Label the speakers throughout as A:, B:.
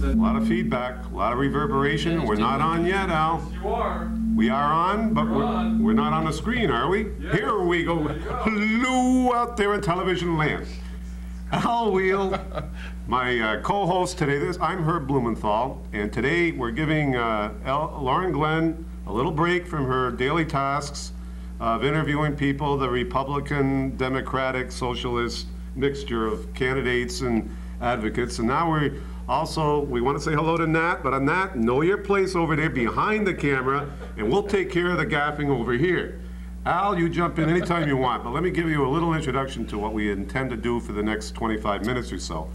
A: A lot of feedback, a lot of reverberation. We're not on yet, Al.
B: You are.
A: We are on, but
B: We're
A: we're,
B: on.
A: we're not on the screen, are we? Here we go.
B: Go.
A: Hello out there in television land. Al Wheel, my uh, co-host today. This I'm Herb Bloomenthal, and today we're giving uh, El, Lauren Glenn a little break from her daily tasks of interviewing people, the Republican, Democratic, Socialist mixture of candidates and advocates. And now we also we want to say hello to Nat, but on Nat, know your place over there behind the camera, and we'll take care of the gaffing over here. Al, you jump in anytime you want, but let me give you a little introduction to what we intend to do for the next 25 minutes or so.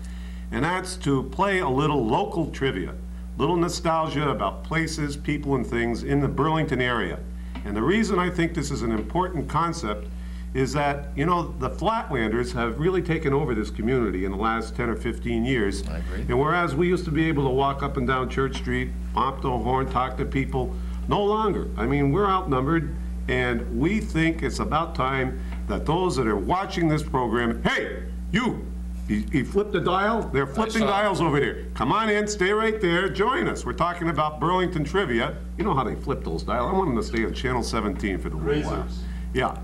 A: And that's to play a little local trivia, little nostalgia about places, people, and things in the Burlington area. And the reason I think this is an important concept is that, you know, the Flatlanders have really taken over this community in the last 10 or 15 years.
C: I agree.
A: And whereas we used to be able to walk up and down Church Street, honk the horn, talk to people, no longer. I mean, we're outnumbered, and we think it's about time that those that are watching this program, hey, you, you, you flip the dial? They're flipping
C: saw it.
A: dials over here. Come on in, stay right there, join us. We're talking about Burlington trivia. You know how they flip those dials. I want them to stay on channel 17 for the little while.
B: Razors.
A: Yeah.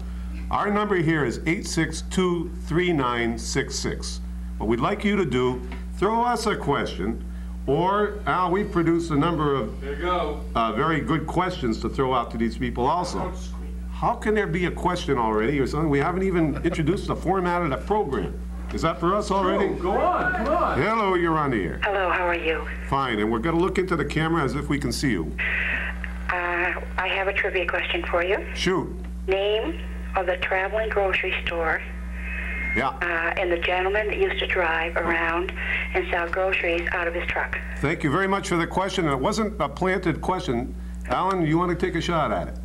A: Our number here is 862-3966. What we'd like you to do, throw us a question, or, Al, we've produced a number of
B: There you go.
A: uh, very good questions to throw out to these people also. How can there be a question already or something? We haven't even introduced the format of the program. Is that for us already?
B: Go on, come on.
A: Hello, you're on the air.
D: Hello, how are you?
A: Fine, and we're going to look into the camera as if we can see you.
D: Uh, I have a trivia question for you.
A: Shoot.
D: Name of the traveling grocery store
A: Yeah.
D: uh, and the gentleman that used to drive around and sell groceries out of his truck.
A: Thank you very much for the question. It wasn't a planted question. Alan, you want to take a shot at it?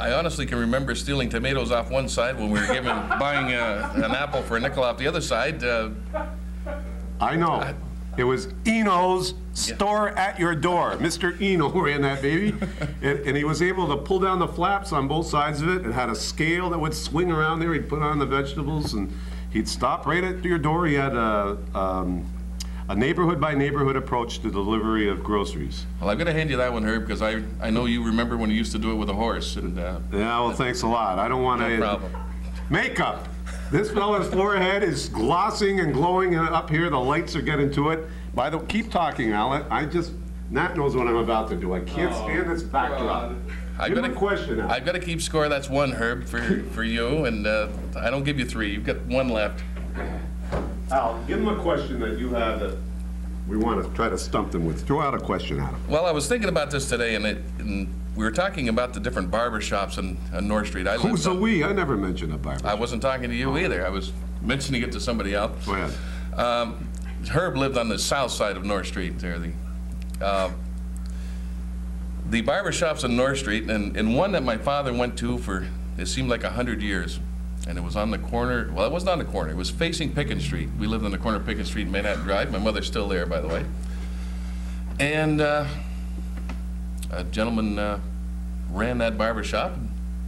C: I honestly can remember stealing tomatoes off one side when we were given, buying uh, an apple for a nickel off the other side. Uh,
A: I know. It was Eno's store at your door. Mr. Eno ran that baby. And, and he was able to pull down the flaps on both sides of it. It had a scale that would swing around there. He'd put on the vegetables and he'd stop right at your door. He had a, um, a neighborhood by neighborhood approach to delivery of groceries.
C: well, I'm going to hand you that one, Herb, because I, I know you remember when you used to do it with a horse. And uh,
A: Yeah, well, thanks a lot. I don't want to.
C: no problem.
A: Makeup. This fella's forehead is glossing and glowing up here. The lights are getting to it. By the way, keep talking, Alan. I just Nat knows what I'm about to do. I can't stand this backdrop.
C: I've
A: Give him
C: got
A: a question, Al.
C: I've got to keep score. That's one, Herb, for, for you. And uh, I don't give you three. You've got one left.
A: Al, give him a question that you have that we want to try to stump them with. Throw out a question at him.
C: Well, I was thinking about this today, and, it, and we were talking about the different barber shops on, North Street. I
A: Who's a we? I never mentioned a barber.
C: I wasn't talking to you either. I was mentioning it to somebody else.
A: Go ahead.
C: Um, Herb lived on the south side of North Street there. The, uh, the barber shops on North Street, and, and one that my father went to for, it seemed like a hundred years. And it was on the corner, well, it wasn't on the corner, it was facing Pitkin Street. We lived on the corner of Pitkin Street and Manhattan Drive. My mother's still there, by the way. And uh, a gentleman uh, ran that barber shop.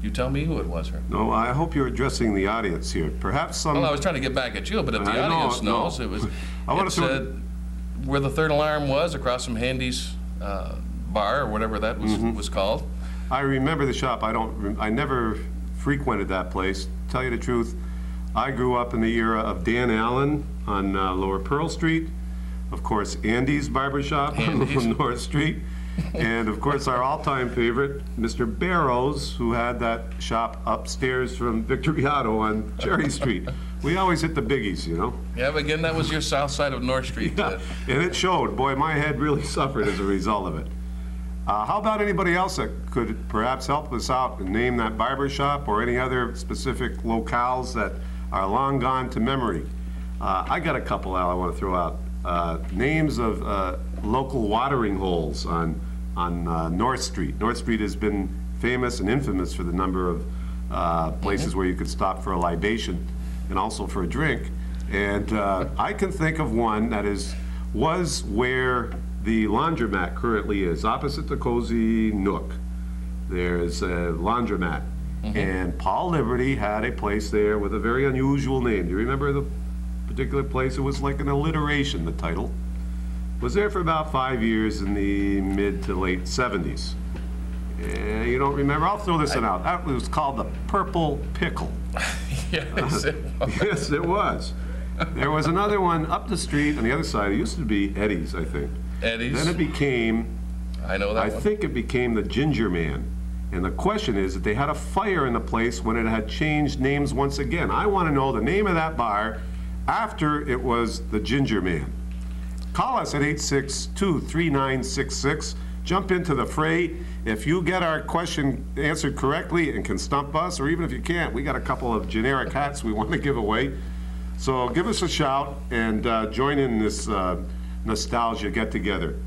C: You tell me who it was, Herb.
A: No, I hope you're addressing the audience here. Perhaps some.
C: Well, I was trying to get back at you, but if the
A: I know,
C: audience
A: no.
C: knows, it was,
A: I wanna
C: it
A: throw-
C: said where the third alarm was, across from Handy's uh, bar, or whatever that was,
A: Mm-hmm.
C: was called.
A: I remember the shop. I don't. I never frequented that place. Tell you the truth, I grew up in the era of Dan Allen on uh, Lower Pearl Street. Of course, Andy's Barber Shop
C: Andy's.
A: on North Street, and of course our all-time favorite, Mr. Barrows, who had that shop upstairs from Victoriato on Cherry Street. We always hit the biggies, you know.
C: Yeah, but again, that was your south side of North Street.
A: Yeah, and it showed. Boy, my head really suffered as a result of it. Uh, how about anybody else that could perhaps help us out and name that barber shop or any other specific locales that are long gone to memory? Uh, I got a couple, Al, I want to throw out. Uh, names of uh, local watering holes on, on uh, North Street. North Street has been famous and infamous for the number of uh, places where you could stop for a libation and also for a drink. And uh, I can think of one that is, was where the laundromat currently is, opposite the Cozy Nook. There's a laundromat. And Paul Liberty had a place there with a very unusual name. Do you remember the particular place? It was like an alliteration, the title. Was there for about five years in the mid to late 70s. Eh, you don't remember? I'll throw this one out. That was called the Purple Pickle.
C: Yes, it was.
A: Yes, it was. There was another one up the street on the other side. It used to be Eddie's, I think.
C: Eddie's.
A: Then it became
C: I know
A: I
C: that one.
A: think it became the Ginger Man. And the question is that they had a fire in the place when it had changed names once again. I want to know the name of that bar after it was the Ginger Man. Call us at 862-3966. Jump into the fray. If you get our question answered correctly and can stump us, or even if you can't, we got a couple of generic hats we want to give away. So give us a shout and uh, join in this uh, nostalgia get-together.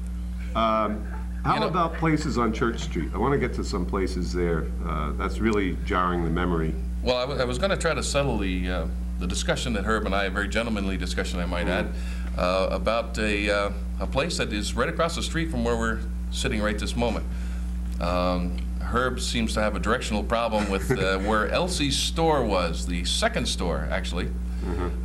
A: Um, How
C: You know-
A: about places on Church Street? I want to get to some places there. Uh, That's really jarring the memory.
C: Well, I I was going to try to settle the, uh, the discussion that Herb and I, a very gentlemanly discussion I might add, uh, about a, uh, a place that is right across the street from where we're sitting right this moment. Um, Herb seems to have a directional problem with uh, where Elsie's store was, the second store, actually.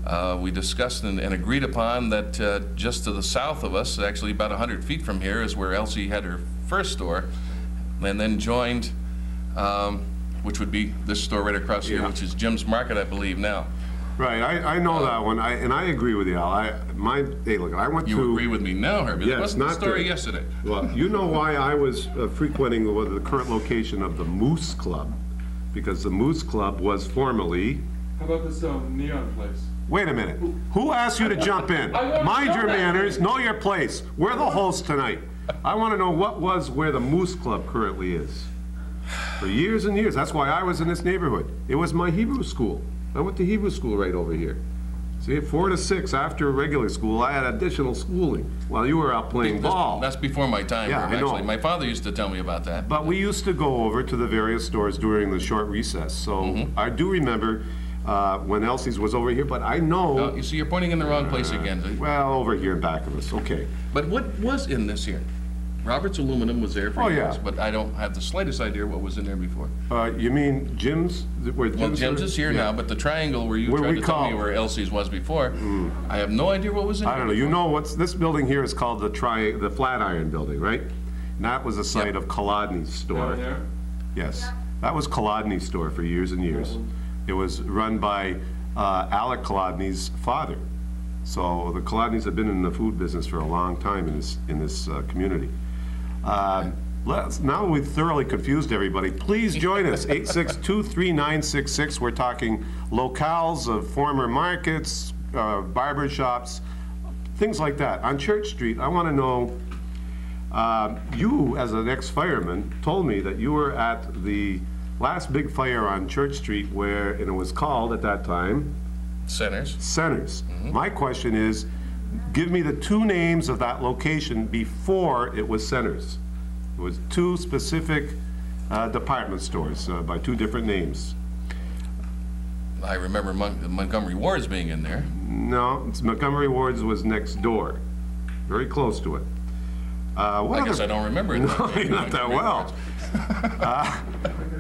C: Uh, We discussed and and agreed upon that uh, just to the south of us, actually about 100 feet from here, is where Elsie had her first store, and then joined, um, which would be this store right across here, which is Jim's Market, I believe, now.
A: Right, I, I know that one, I, and I agree with you, Al. I, my, hey, look, I went to.
C: You agree with me now, Herbie? That
A: Yes,
C: wasn't the
A: not
C: story
A: the-
C: yesterday.
A: Well, you know why I was uh, frequenting the the current location of the Moose Club? Because the Moose Club was formerly,
B: How about this um, neon place?
A: wait a minute, who asked you to jump in?
B: I won't
A: Mind
B: jump
A: your
B: in.
A: manners, know your place. We're the host tonight. I want to know what was where the Moose Club currently is. For years and years, that's why I was in this neighborhood. It was my Hebrew school. I went to Hebrew school right over here. See, at four to six after regular school, I had additional schooling while you were out playing
C: That's-
A: ball.
C: That's before my time,
A: Yeah, I know.
C: actually. My father used to tell me about that.
A: But we used to go over to the various stores during the short recess, so
C: Mm-hmm.
A: I do remember uh, when Elsie's was over here, but I know,
C: You see, you're pointing in the wrong place again.
A: well, over here back of us, okay.
C: But what was in this here? Robert's Aluminum was there for
A: Oh, yeah.
C: years, but I don't have the slightest idea what was in there before.
A: Uh, You mean Jim's, where Jim's?
C: Well, Jim's is here
A: Yeah.
C: now, but the triangle where you
A: Where
C: tried
A: we
C: to tell me
A: call-
C: where Elsie's was before, I have no idea what was in there.
A: I don't know, you know what's, this building here is called the Tri, the Flatiron Building, right? And that was the site
C: Yep.
A: of Kolodny's store.
B: Down there?
A: Yes, that was Kolodny's store for years and years. It was run by uh, Alec Kolodny's father. So the Kolodnys have been in the food business for a long time in this, in this uh, community. Um, Let's, now we've thoroughly confused everybody, please join us, 8623966. We're talking locales of former markets, uh, barber shops, things like that. On Church Street, I want to know, uh, you, as an ex-fireman, told me that you were at the last big fire on Church Street where, and it was called at that time,
C: Centers.
A: Centers.
C: Mm-hmm.
A: My question is, give me the two names of that location before it was Centers. It was two specific uh, department stores uh, by two different names.
C: I remember Mon- Montgomery Ward's being in there.
A: No, it's Montgomery Ward's was next door, very close to it. Uh,
C: I guess I don't remember it.
A: No, not that well. Uh,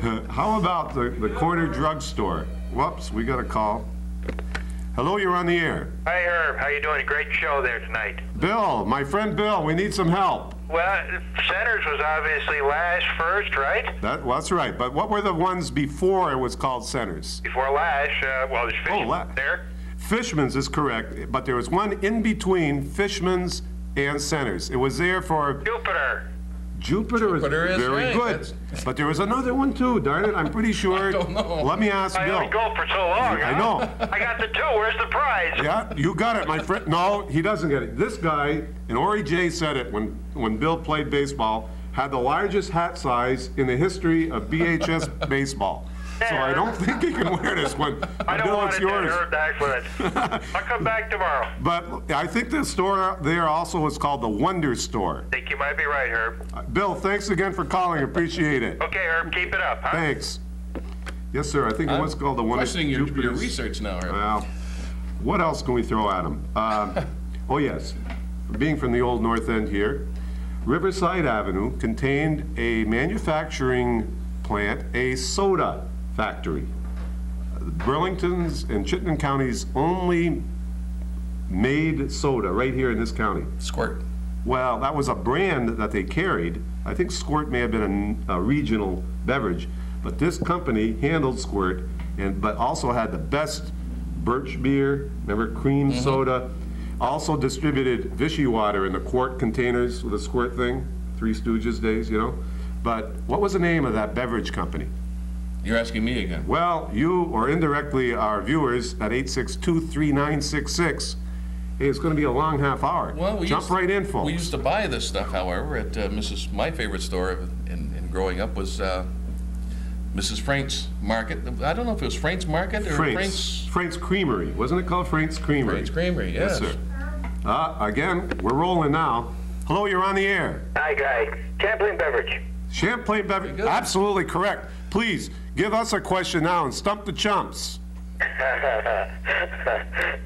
A: How about the, the corner drugstore? Whoops, we got a call. Hello, you're on the air.
E: Hi, Herb. How you doing? Great show there tonight.
A: Bill, my friend Bill, we need some help.
E: Well, Centers was obviously last first, right?
A: That, well, that's right, but what were the ones before it was called Centers?
E: Before Lash, uh, well, there's
A: Oh, La-
E: there.
A: Fishman's is correct, but there was one in between Fishman's and Centers. It was there for
E: Jupiter.
A: Jupiter is
C: Jupiter is
A: very
C: right,
A: good.
C: that's-
A: But there was another one too, darn it, I'm pretty sure.
C: don't know.
A: Let me ask
E: I only
A: Bill.
E: go for so long.
A: I
E: huh?
A: know.
E: I got the two. Where's the prize?
A: Yeah, you got it, my friend. No, he doesn't get it. This guy, and Ori J said it when, when Bill played baseball, had the largest hat size in the history of BHS baseball. So I don't think he can wear this one.
E: I don't
A: Bill,
E: want
A: it's
E: it,
A: yours.
E: Herb, back with it. I'll come back tomorrow.
A: But I think the store there also is called the Wonder Store.
E: I think you might be right, Herb.
A: Uh, Bill, thanks again for calling. Appreciate it.
E: Okay, Herb, keep it up, huh?
A: Thanks. Yes, sir. I think it was called the Wonder.
C: Questioning your, your research now, Herb.
A: Well, what else can we throw at him? Um, oh, yes. Being from the old North End here, Riverside Avenue contained a manufacturing plant, a soda factory. Burlington's and Chittenden County's only made soda right here in this county.
C: Squirt.
A: Well, that was a brand that they carried. I think Squirt may have been a, a regional beverage, but this company handled Squirt and, but also had the best birch beer, remember cream mm-hmm. soda. Also distributed Vichy water in the quart containers with a Squirt thing, Three Stooges days, you know? But what was the name of that beverage company?
C: You're asking me again.
A: Well, you or indirectly our viewers at 862-3966. Hey, it's going to be a long half hour.
C: Well, we
A: Jump
C: used-
A: right in, folks.
C: We used to buy this stuff, however, at uh, Mrs., my favorite store in, in growing up was uh, Mrs. Frank's Market. I don't know if it was Frank's Market or
A: Frank's,
C: Frank's,
A: Frank's Creamery. Wasn't it called Frank's Creamery?
C: Frank's Creamery, yes.
A: sir. Uh, again, we're rolling now. Hello, you're on the air.
E: Hi, guy. Champlain Beverage.
A: Champlain beverage. Absolutely correct. Please give us a question now and stump the chumps.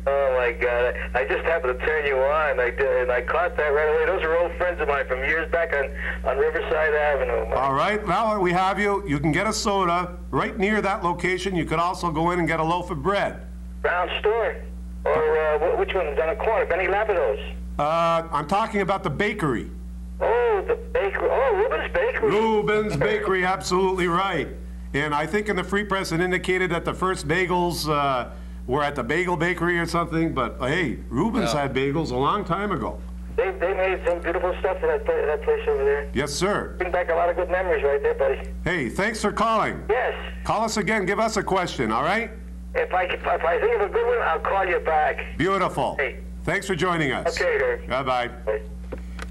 E: oh my God! I, I just happened to turn you on. I did, and I caught that right away. Those are old friends of mine from years back on on Riverside Avenue.
A: All right, now that we have you, you can get a soda right near that location. You could also go in and get a loaf of bread.
E: Brown store, or uh, which one on the corner? Benny Lapidos.
A: Uh, I'm talking about the bakery.
E: Oh, the bakery. Oh, Reuben's Bakery.
A: Reuben's Bakery, absolutely right. And I think in the Free Press it indicated that the first bagels uh, were at the Bagel Bakery or something, but uh, hey, Reuben's
C: Yeah.
A: had bagels a long time ago.
E: They, they made some beautiful stuff in that, pla- that place over there.
A: Yes, sir.
E: Bring back a lot of good memories right there, buddy.
A: Hey, thanks for calling.
E: Yes.
A: Call us again, give us a question, all right?
E: If I, if I think of a good one, I'll call you back.
A: Beautiful.
E: Hey.
A: Thanks for joining us.
E: Okay, Herb.
A: Bye-bye.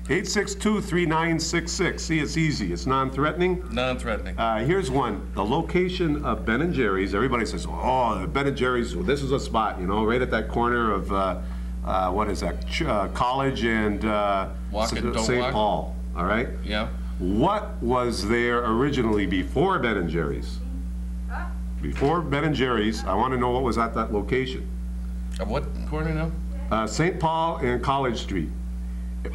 E: Bye.
A: 862-3966. See, it's easy. It's non-threatening.
C: non-threatening.
A: Uh, here's one. The location of Ben and Jerry's. Everybody says, "Oh, Ben and Jerry's. Well, this is a spot, you know, right at that corner of uh, uh, what is that? Ch- uh, College and uh,
C: Walk it, don't
A: St. Paul. All right.
C: Yeah.
A: What was there originally before Ben and Jerry's? Before Ben and Jerry's, I want to know what was at that location.
C: Of what corner now?
A: Uh, St. Paul and College Street.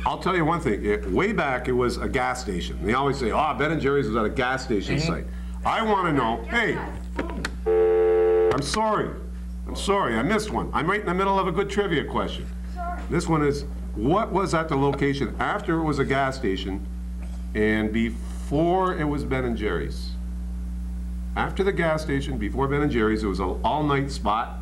A: I'll tell you one thing. It, way back, it was a gas station. They always say, "Oh, Ben and Jerry's was at a gas station
C: Mm-hmm.
A: site." I want to know. Hey, I'm sorry. I'm sorry. I missed one. I'm right in the middle of a good trivia question. This one is: What was at the location after it was a gas station, and before it was Ben and Jerry's? After the gas station, before Ben and Jerry's, it was an all-night spot.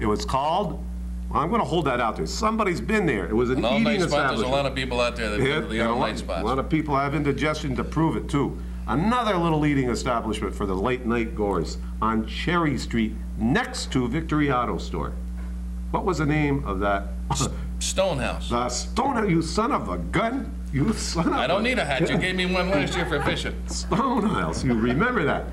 A: It was called. I'm going to hold that out there. Somebody's been there. It was an
C: An
A: eating
C: spot, there's a lot of people out there that
A: Yeah,
C: the
A: and a lot-
C: all-night spots.
A: A lot of people have indigestion to prove it, too. Another little eating establishment for the late-night goers on Cherry Street, next to Victory Auto Store. What was the name of that?
C: Stonehouse.
A: The Stone, you son of a gun! You son of a...
C: I don't need a hat. You gave me one last year for fishing.
A: Stonehouse, you remember that.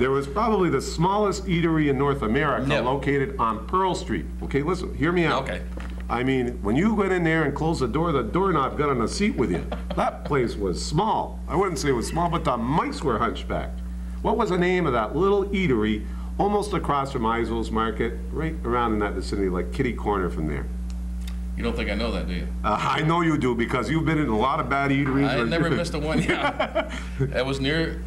A: There was probably the smallest eatery in North America
C: No.
A: located on Pearl Street. Okay, listen, hear me out.
C: Okay.
A: I mean, when you went in there and closed the door, the doorknob got on a seat with you. That place was small. I wouldn't say it was small, but the mice were hunchbacked. What was the name of that little eatery almost across from Isol's Market, right around in that vicinity, like kitty corner from there?
C: You don't think I know that, do you?
A: Uh, I know you do because you've been in a lot of bad eateries.
C: I never missed a one, yeah. That was near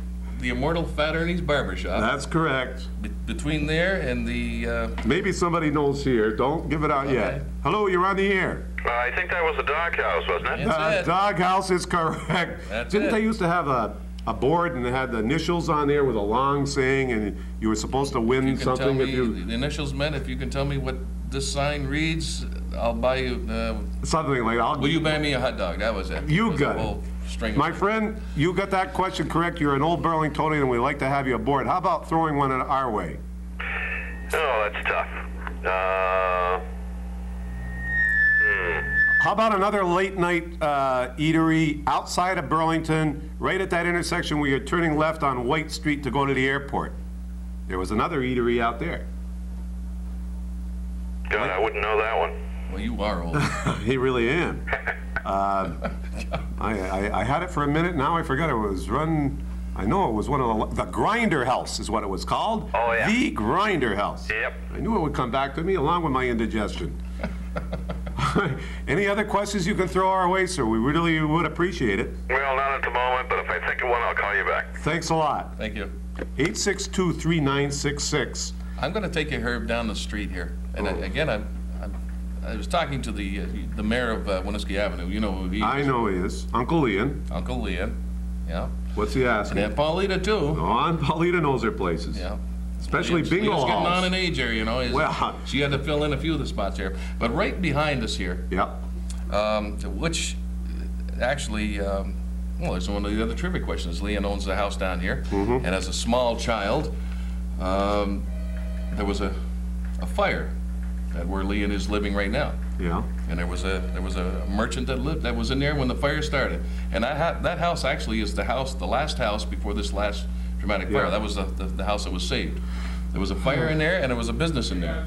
C: the Immortal Fat Ernie's Barber Shop.
A: That's correct.
C: Be- Between there and the, uh,
A: Maybe somebody knows here. Don't give it out yet. Hello, you're on the air.
E: Uh, I think that was the doghouse, wasn't it?
C: That's
A: Uh,
C: it.
A: Doghouse is correct.
C: That's
A: Didn't
C: it.
A: they used to have a, a board and they had the initials on there with a long saying and you were supposed to win
C: you can tell
A: something
C: me,
A: if you,
C: the initials meant, if you can tell me what this sign reads, I'll buy you, uh,
A: something like that.
C: will will you buy me a hot dog? That was it.
A: You
C: was
A: got it.
C: Whole String
A: My friend, you got that question correct. You're an old Burlingtonian and we'd like to have you aboard. How about throwing one in our way?
E: Oh, that's tough. Uh, hmm.
A: How about another late night uh, eatery outside of Burlington, right at that intersection where you're turning left on White Street to go to the airport? There was another eatery out there.
E: God, I wouldn't know that one.
C: Well, you are old.
A: He really am. Uh, I, I, I had it for a minute, now I forgot it was run, I know it was one of the, the Grinder House is what it was called.
E: Oh, yeah.
A: The Grinder House.
E: Yep.
A: I knew it would come back to me along with my indigestion. Any other questions you can throw our way, sir? We really would appreciate it.
E: Well, not at the moment, but if I think of one, I'll call you back.
A: Thanks a lot.
C: Thank you.
A: 862-3966.
C: I'm gonna take you, Herb, down the street here. And
A: Oh.
C: again, I'm, I'm I was talking to the, uh, the mayor of uh, Winooski Avenue, you know who he is.
A: I know he is. Uncle Ian.
C: Uncle Leon, yeah.
A: What's he
C: And
A: asking?
C: Aunt Paulita too,
A: Oh, Aunt Paulita knows her places.
C: yeah.
A: Especially
C: Leon's-
A: bingo
C: Leon's getting on in age here, you know. He's-
A: Well-
C: She had to fill in a few of the spots here. But right behind us here,
A: Yep.
C: um, which uh, actually, um, well, there's one of the other trivia questions. Leon owns the house down here,
A: Mm-hmm.
C: and as a small child, um, there was a, a fire where Leon is living right now.
A: Yeah.
C: And there was a there was a merchant that lived that was in there when the fire started. And that ha- that house actually is the house, the last house before this last dramatic fire.
A: Yeah.
C: That was the, the, the house that was saved. There was a fire in there, and there was a business in there.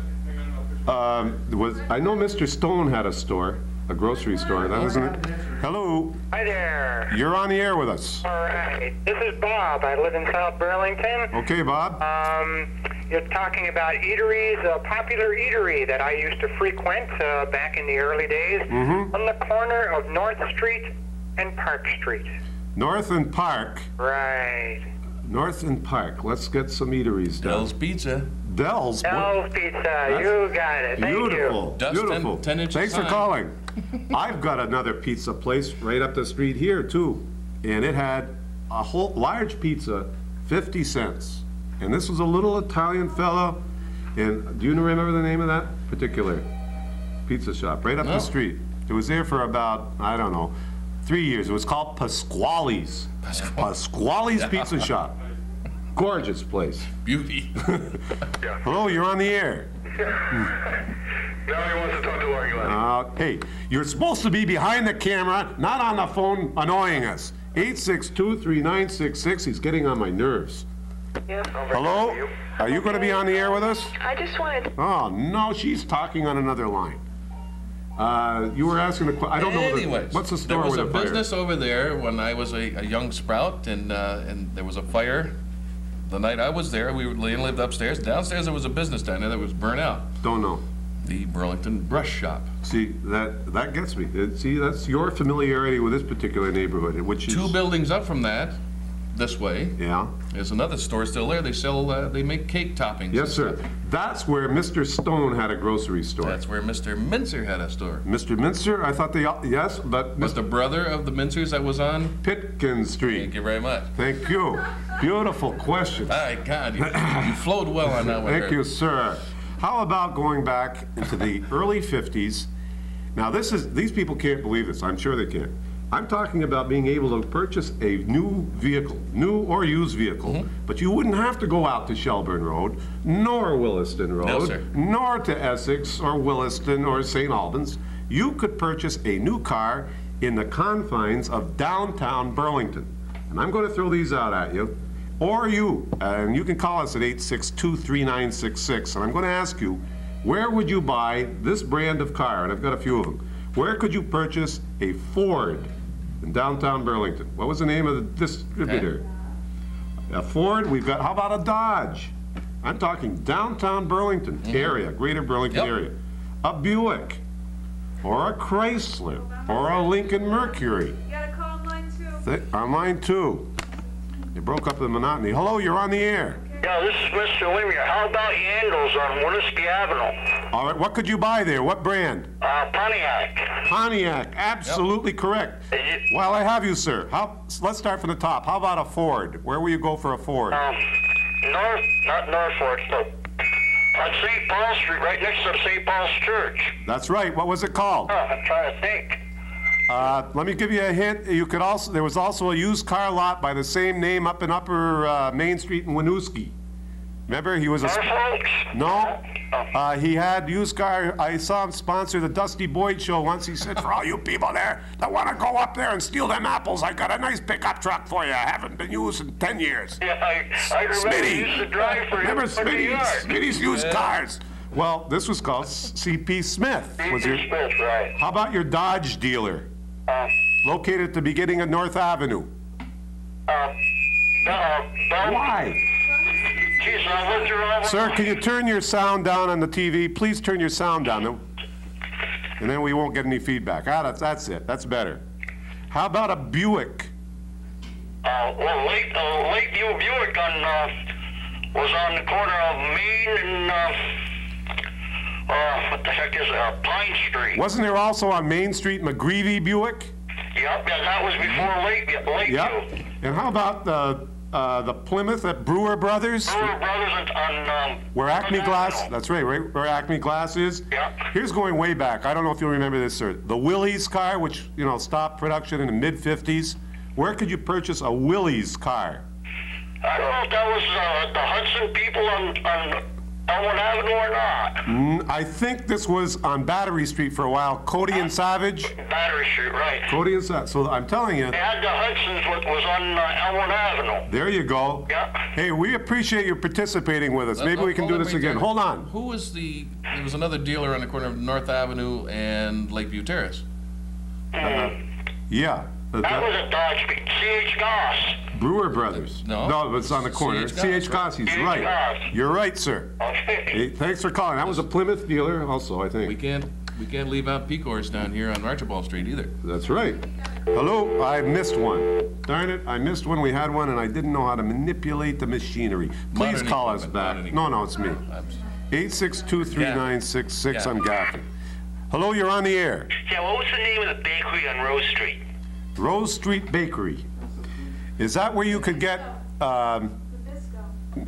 A: Um, was, I know Mr. Stone had a store, a grocery store. That wasn't it? Hello.
E: Hi there.
A: You're on the air with us.
E: All right. This is Bob. I live in South Burlington.
A: Okay, Bob?
E: Um, you're talking about eateries, a popular eatery that I used to frequent uh, back in the early days
A: Mm-hmm.
E: on the corner of North Street and Park Street.
A: North and Park.
E: Right.
A: North and Park. Let's get some eateries down.
C: Dell's Pizza.
A: Dell's. what-
E: Dell's Pizza. You got it. Thank
A: Beautiful,
C: Dust
A: beautiful.
C: 10 10 inches
A: Thanks for
C: high.
A: calling. I've got another pizza place right up the street here too, and it had a whole large pizza, fifty cents. And this was a little Italian fellow, and do you remember the name of that particular pizza shop? Right up
C: No.
A: the street. It was there for about I don't know, three years. It was called Pasquale's. Pasquale's Pizza Shop. Gorgeous place.
C: Beauty.
A: Hello, you're on the air.
E: Now he wants to talk to Lauren Glenn.
A: Uh, hey, you're supposed to be behind the camera, not on the phone annoying us. 862-3966, he's getting on my nerves.
D: Yes.
A: Hello? Are you going to be on the air with us?
D: I just wanted
A: Oh, no, she's talking on another line. Uh, you were asking a question, I don't know. the-
C: Anyways,
A: What's the
C: there
A: story
C: was
A: with
C: a
A: the fire?
C: business over there when I was a, a young sprout, and uh, and there was a fire. The night I was there, we were, lived upstairs. Downstairs, there was a business down there that was burnt out.
A: Don't know.
C: The Burlington Brush Shop.
A: See, that, that gets me. See, that's your familiarity with this particular neighborhood, which is...
C: Two buildings up from that, this way,
A: Yeah?
C: there's another store still there. They sell, uh, they make cake toppings.
A: Yes, sir. That's where Mr. Stone had a grocery store.
C: That's where Mr. Mincer had a store.
A: Mr. Mincer, I thought they, all- yes, but
C: Was the brother of the Mincers that was on?
A: Pitkin Street.
C: Thank you very much.
A: Thank you. Beautiful question.
C: Right, God, you, you flowed well on that one.
A: Thank you, sir. How about going back into the early 50s? Now, this is, these people can't believe this. I'm sure they can't. I'm talking about being able to purchase a new vehicle, new or used vehicle,
C: Mm-hmm.
A: but you wouldn't have to go out to Shelburne Road, nor Williston Road,
C: sir.
A: nor to Essex or Williston or St. Albans. You could purchase a new car in the confines of downtown Burlington. And I'm going to throw these out at you, or you, and you can call us at 862-3966, and I'm going to ask you, where would you buy this brand of car? And I've got a few of them. Where could you purchase a Ford in downtown Burlington? What was the name of the distributor? A Ford, we've got, how about a Dodge? I'm talking downtown Burlington mm-hmm. area, greater Burlington
C: Yep.
A: area. A Buick, or a Chrysler, or a Lincoln Mercury.
F: You gotta call mine too.
A: Th- uh, On line two. They broke up the monotony. Hello, you're on the air.
E: Yeah, this is Mr. Lemire. How about Yandles on Winooski Avenue?
A: All right, what could you buy there? What brand?
E: Uh, Pontiac.
A: Pontiac, absolutely correct.
E: Yep.
A: While I have you, sir, how, let's start from the top. How about a Ford? Where will you go for a Ford?
E: Um, North, not Norfolk, but on St. Paul Street, right next to St. Paul's Church.
A: That's right. What was it called?
E: Oh, I'm trying to think.
A: Uh, let me give you a hint. You could also, there was also a used car lot by the same name up in Upper uh, Main Street in Winooski. Remember, he was a...
E: Norfolk's?
A: No. Uh, he had used car. I saw him sponsor the Dusty Boyd show once. He said, "For all you people there that want to go up there and steal them apples, I got a nice pickup truck for you. I haven't been used in ten years."
E: Yeah, I, I remember he used to drive for
A: remember
E: him for the
A: Smitty?
E: yard.
A: Smitty's used cars. Well, this was called C.P. Smith. Was your,
E: Peter Smith, right.
A: how about your Dodge dealer,
E: Uh,
A: located at the beginning of North Avenue?
E: uh, uh, Bel-
A: Why?
E: Geez, I lived all
A: Sir, can you turn your sound down on the TV? Please turn your sound down. And then we won't get any feedback. Ah, that's, that's it. That's better. How about a Buick?
E: Uh, well, Lake, uh, Lakeview Buick on, uh, was on the corner of Main and, uh, uh, what the heck is it? Uh, Pine Street.
A: Wasn't there also on Main Street McGreevy Buick?
E: Yep, yeah, that was before Lake, Lakeview.
A: Yep. And how about the, uh, the Plymouth at Brewer Brothers?
E: Brewer Brothers on, um.
A: Where Acme Glass, that's right, right where Acme Glass is?
E: Yeah.
A: Here's going way back. I don't know if you'll remember this, sir. The Willys car, which, you know, stopped production in the mid-50s. Where could you purchase a Willys car?
E: I don't know if that was uh, the Hudson people on on Elmwood Avenue or not.
A: Mm, I think this was on Battery Street for a while. Cody and Savage?
E: Battery Street, right?
A: Cody and Savage. So I'm telling you,
E: They had the Hudson's, what was on uh, Elmwood Avenue.
A: there you go.
E: Yeah.
A: Hey, we appreciate you participating with us. Maybe we can do this again.
C: there.
A: Hold on.
C: Who was the, there was another dealer on the corner of North Avenue and Lakeview Terrace.
A: Yeah. Uh,
E: That
A: that-
E: was a Dodge, C.H. Goss.
A: Brewer Brothers.
C: No.
A: No, it's on the corner.
C: C.H.
A: C.H.
C: Goss,
A: Goss, he's
E: C.H.
A: right.
E: Goss.
A: You're right, sir.
E: Okay.
A: Hey, thanks for calling. That was a Plymouth dealer also, I think.
C: We can't, we can't leave out Pecors down here on Archibald Street either.
A: That's right. Hello, I missed one. Darn it, I missed one. We had one and I didn't know how to manipulate the machinery. Please
C: Modern
A: call us back. No, no, it's me.
C: I'm-
A: 8623966, I'm
C: Gaffney.
A: Gaffney. Hello, you're on the air.
E: Yeah, what was the name of the bakery on Rose Street?
A: Rose Street Bakery. Is that where you could get, um,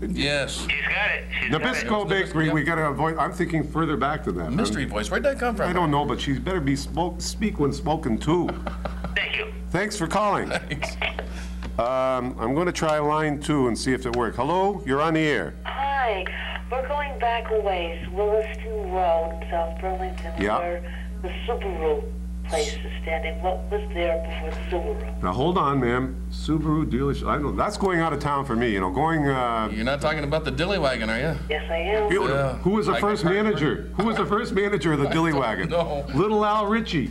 C: Yes.
E: She's got it. She's got it.
A: Nabisco Bakery? We gotta avoid, I'm thinking further back than that.
C: Mystery voice, where'd that come from?
A: I don't know, but she's better be spoke, speak when spoken to.
E: Thank you.
A: Thanks for calling.
C: Thanks.
A: Um, I'm going to try line two and see if it works. Hello, you're on the air.
D: Hi, we're going back a ways, Williston Road, South Burlington,
A: Yeah.
D: where the Subaru place is standing. What was there before the Subaru?
A: Now hold on, ma'am. Subaru dealership. I know that's going out of town for me. You know, going. Uh,
C: You're not talking about the dilly wagon, are you?
D: Yes, I am.
A: you
C: Yeah.
A: Who was the
C: Like
A: first
C: a car-
A: manager? Who was the first manager of the Dilly
C: don't
A: Wagon?
C: know.
A: Little Al Ritchie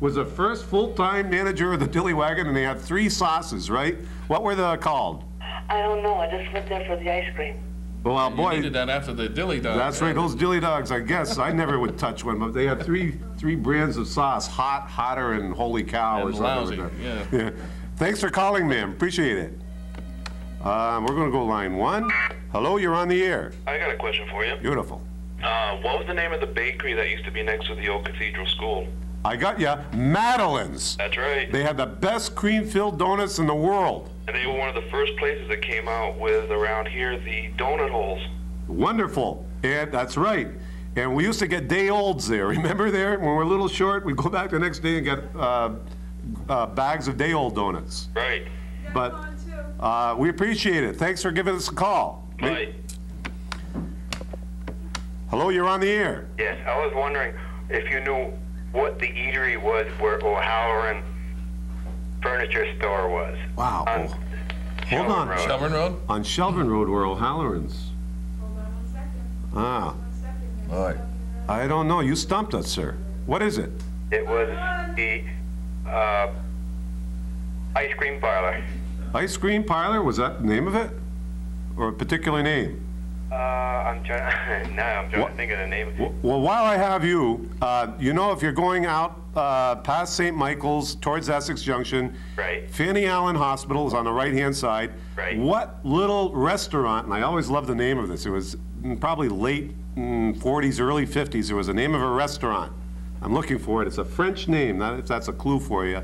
A: was the first full-time manager of the Dilly Wagon, and they had three sauces, right? What were they called?
D: I don't know. I just went there for the ice cream.
A: Well,
C: You
A: boy,
C: needed that after the dilly dog.
A: That's right, those dilly dogs, I guess. I never would touch one, but they had three three brands of sauce, hot, hotter, and holy cow or
C: And
A: something
C: lousy,
A: like that.
C: yeah.
A: Thanks for calling, ma'am. Appreciate it. Um, we're gonna go line one. Hello, you're on the air.
F: I got a question for you.
A: Beautiful.
F: Uh, what was the name of the bakery that used to be next to the old cathedral school?
A: I got ya. Madeline's.
F: That's right.
A: They had the best cream-filled donuts in the world.
F: And they were one of the first places that came out with around here the donut holes.
A: Wonderful. And that's right. And we used to get day olds there. Remember there? When we're a little short, we'd go back the next day and get uh, uh, bags of day old donuts.
F: Right.
A: But uh, we appreciate it. Thanks for giving us a call.
F: Right.
A: Hello, you're on the air.
E: Yes, I was wondering if you knew what the eatery was where O'Halloran Furniture Store was.
A: Wow.
E: On
A: Hold
E: Shelburne
A: on.
E: Road.
C: Shelburne Road?
A: On Shelburne Road where O'Halloran's.
G: Hold on one second.
A: Ah,
G: One second.
C: All right.
A: I don't know. You stumped us, sir. What is it?
E: It was the uh, ice cream parlor.
A: Ice cream parlor? Was that the name of it? Or a particular name?
E: Uh, I'm trying. now I'm trying
A: What?
E: to think of the name.
A: Well, while I have you, uh, you know, if you're going out uh, past St. Michael's towards Essex Junction,
E: Right.
A: Fanny Allen Hospital is on the right-hand side.
E: Right.
A: What little restaurant, and I always love the name of this, it was probably late mm, 40s, early 50s, there was a name of a restaurant. I'm looking for it. It's a French name, not if that's a clue for you.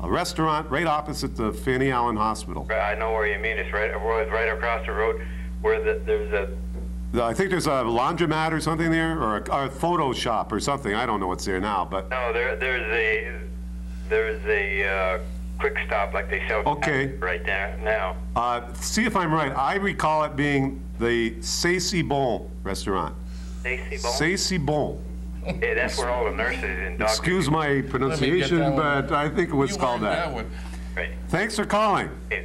A: A restaurant right opposite the Fanny Allen Hospital.
E: I know where you mean. It's right, right across the road where the, there's a.
A: I think there's a laundromat or something there, or a, or a photo shop or something. I don't know what's there now, but
E: No, there, there's a, there's a uh, quick stop like they sell.
A: Okay.
E: Right there now.
A: Uh, see if I'm right. I recall it being the C'est Bon restaurant.
E: Stacy Bone.
A: C'est Bon.
E: Yeah, that's where all the nurses and doctors.
A: Excuse my pronunciation, but I think it was
C: You
A: called
C: learned
A: that.
C: one.
E: Right.
A: Thanks for calling.
E: Yeah.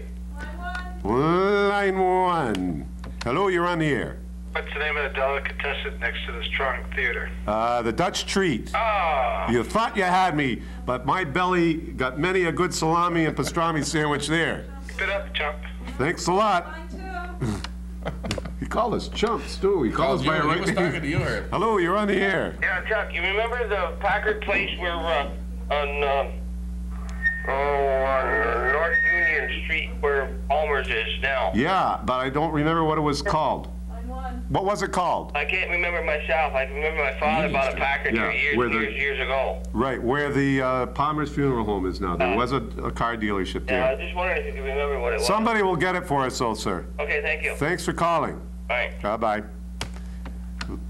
A: Line one. Hello, you're on the air.
F: What's the name of the delicatessen next to the Strong Theater?
A: Uh, the Dutch Treat.
F: Ah,
A: You thought you had me, but my belly got many a good salami and pastrami sandwich there.
F: spit up, chump.
A: Thanks a lot.
G: Line two.
A: He called us chumps, too. He called us by our
C: he
A: right
C: was talking to
A: name.
C: you, Herb.
A: Hello, you're on the air.
E: Yeah, Chuck, you remember the Packard place where, uh, on, um, oh, on North Union Street where Almer's is now?
A: Yeah, but I don't remember what it was called.
G: Line one.
A: What was it called?
E: I can't remember myself. I remember my father bought a Packard
A: Yeah,
E: years,
A: where the-
E: years, years ago.
A: Right, where the uh, Palmer's Funeral Home is now. There was a, a car dealership
E: Yeah, I was
A: there.
E: just wondering if you could remember what it was.
A: Somebody will get it for us, though, sir.
E: Okay, thank you.
A: Thanks for calling.
E: Bye.
A: Bye-bye.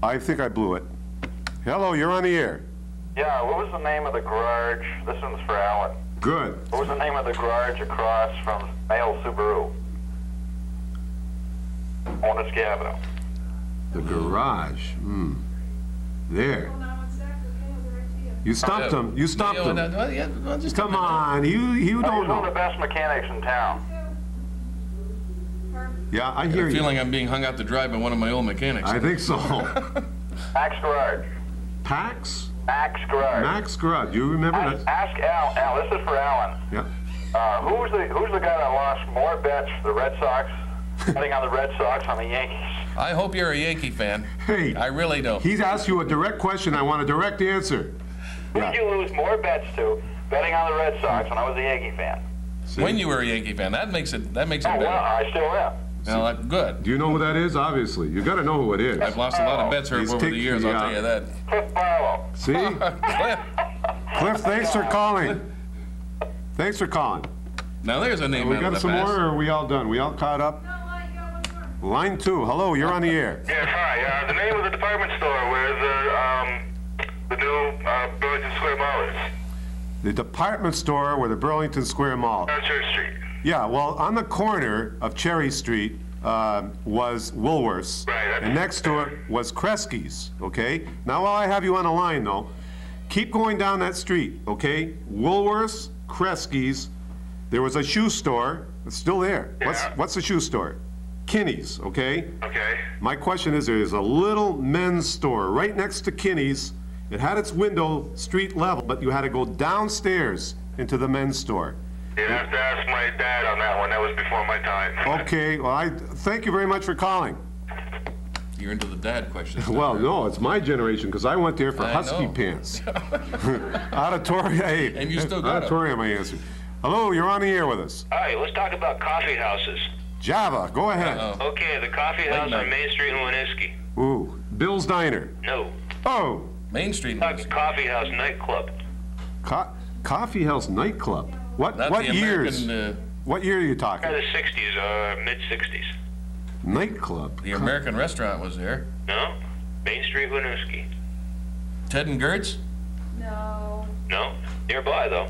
A: I think I blew it. Hello, you're on the air.
H: Yeah, what was the name of the garage? This one's for Alan.
A: Good.
H: What was the name of the garage across from Mail Subaru? Onisky Avenue.
A: The garage, hmm. There.
G: Hold on one sec, okay, I'll be right to you.
A: You stopped him, you stopped him.
C: well, yeah, well, just a
A: Come on, you, you
H: He's
A: don't
H: one of the best mechanics in town.
A: Yeah, I
C: I
A: hear you.
C: feeling I'm being hung out to dry by one of my old mechanics.
A: I think so.
H: Max Garage.
A: Pax?
H: Max Garage.
A: Max Garage, do you remember
H: Ask,
A: that?
H: ask Al. Al, this is for Alan.
A: Yeah.
H: Uh, who was the Who's the guy that lost more bets the Red Sox? betting on the Red Sox on the Yankees.
C: I hope you're a Yankee fan.
A: Hey.
C: I really don't.
A: He's asked you a direct question, I want a direct answer.
H: Who
A: Yeah.
H: did you lose more bets to betting on the Red Sox when I was a Yankee fan?
C: When you were a Yankee fan, that makes it that makes it
H: Oh, well,
C: better.
H: I still am.
C: Well, good.
A: Do you know who that is? Obviously, you gotta know who it is.
C: I've lost a lot of oh. bets here
A: He's
C: over the
A: taking-
C: years. I'll
A: yeah.
C: tell you that.
H: Cliff Barlow.
A: See?
C: Cliff.
A: Cliff, thanks for calling. Thanks for calling.
C: Now there's a name
A: We got some
C: past.
A: more, or are we all done? We all caught up?
G: No, I got one more.
A: Line two, hello, you're on the air.
F: Yes, hi. Uh, the name of the department store where the um, the new uh, Burlington Square Mall is
A: The department store where the Burlington Square Mall.
F: on Church Street.
A: Yeah, well, on the corner of Cherry Street uh, was Woolworths.
F: Right,
A: And next to it was Kresge's, okay? Now, while I have you on the line, though, keep going down that street, okay? Woolworths, Kresge's, there was a shoe store, it's still there. What's, what's the shoe store? Kinney's, okay?
F: Okay.
A: My question is, there's a little men's store right next to Kinney's. It had its window street level, but you had to go downstairs into the men's store.
F: You have to ask my dad on that one. That was before my time.
A: Okay, well, I, thank you very much for calling.
C: You're into the dad question.
A: Well, no, it's my generation, because I went there for
C: I
A: husky
C: know.
A: pants. Auditorium, hey.
C: And you still got 'em.
A: Auditorium, I answered. Hello, you're on the air with us.
E: All right, let's talk about coffee houses.
A: Java, go ahead.
C: Uh-oh.
E: Okay, the coffee house on Main Street in Winooski.
A: Ooh, Bill's Diner.
E: No,
A: Oh,
C: Main Street.
E: talk coffee house nightclub.
A: Co- Coffee House Nightclub. What,
C: Not
A: what years?
C: American, uh,
A: What year are you
E: Uh,
A: talking?
E: the 60s, uh, mid 60s.
A: Nightclub.
C: the American restaurant was there.
E: No, Main Street, Winooski.
C: Ted and Gertz.
G: No.
E: No, nearby though.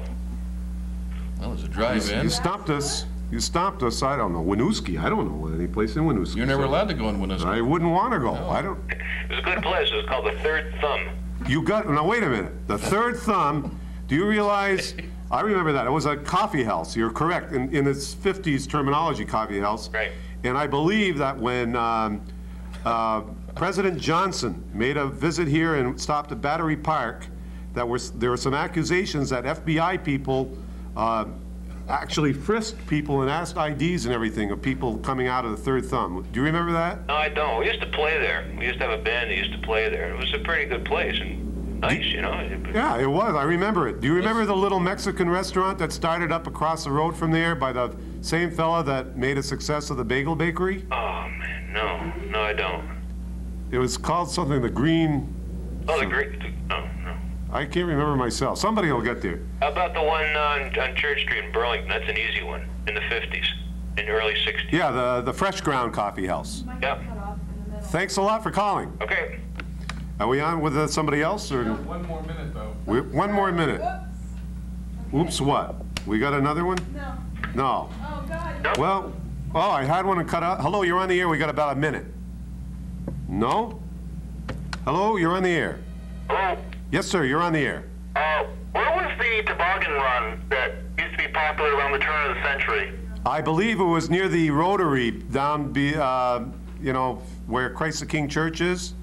C: That was a drive-in.
A: You stopped us. You stopped us. I don't know. Winooski. I don't know any place in Winooski.
C: You're never
A: so-
C: allowed to go in Winooski.
A: I wouldn't want to go. I don't.
E: It was a good place. It was called the Third Thumb.
A: You got, now wait a minute. The third thumb, do you realize, I remember that. It was a coffee house. You're correct. In, in its 50s terminology, coffee house.
E: Right.
A: And I believe that when um, uh, President Johnson made a visit here and stopped at Battery Park, that was, there were some accusations that FBI people uh, actually frisked people and asked IDs and everything of people coming out of the third thumb. Do you remember that?
E: No, I don't. We used to play there. We used to have a band that used to play there. It was a pretty good place and nice, you know.
A: Yeah, it was. I remember it. Do you remember the little Mexican restaurant that started up across the road from there by the same fella that made a success of the Bagel Bakery?
E: Oh man, no, no, I don't.
A: It was called something, the Green,
E: Oh, the great. No, oh. no.
A: I can't remember myself. Somebody will get there.
E: How about the one on, on Church Street in Burlington? That's an easy one. In the 50s, in the early 60s.
A: Yeah, the, the Fresh Ground Coffee House.
G: Might
E: Yep.
G: get cut off in the middle.
A: Thanks a lot for calling.
E: Okay.
A: Are we on with uh, somebody else, or?
B: One more minute, though.
A: we- One more minute.
G: Whoops.
A: Oops, what? We got another one?
G: No.
A: No.
G: Oh, God.
A: Well, oh, I had one and cut out. Hello, you're on the air. We got about a minute. No? Hello, you're on the air.
H: Hello.
A: Yes, sir, you're on the air.
H: Uh, where was the toboggan run that used to be popular around the turn of the century?
A: I believe it was near the Rotary down, be, uh, you know, where Christ the King Church is.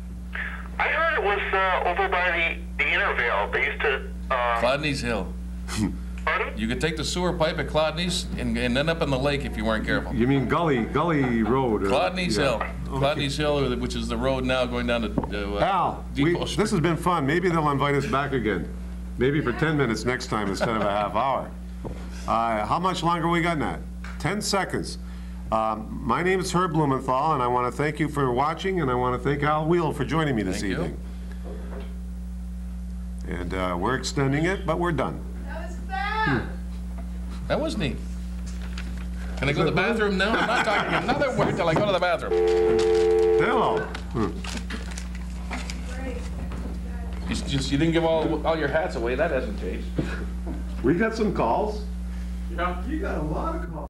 H: I heard it was uh, over by the, the Intervale. They used to. Uh,
C: Clodney's Hill. You could take the sewer pipe at Clodney's and, and end up in the lake if you weren't careful.
A: You mean Gully, Gully Road? uh,
C: Clodney's
A: yeah.
C: Hill. Clodney's Hill, which is the road now going down to, uh,
A: Al, we, this has been fun. Maybe they'll invite us back again. Maybe for 10 minutes next time instead of a half hour. Uh, how much longer we got that? 10 seconds. Um, My name is Herb Bloomenthal, and I want to thank you for watching, and I want to thank Al Wheel for joining me this
C: Thank you.
A: evening. And uh, we're extending it, but we're done.
G: That was.
C: That was neat. Can I go to the bathroom now? I'm not talking another word till I go to the bathroom.
A: Hello. Hmm.
C: You just, you didn't give all, all your hats away, that hasn't changed.
A: We got some calls.
B: Yeah.
A: You got a lot of calls.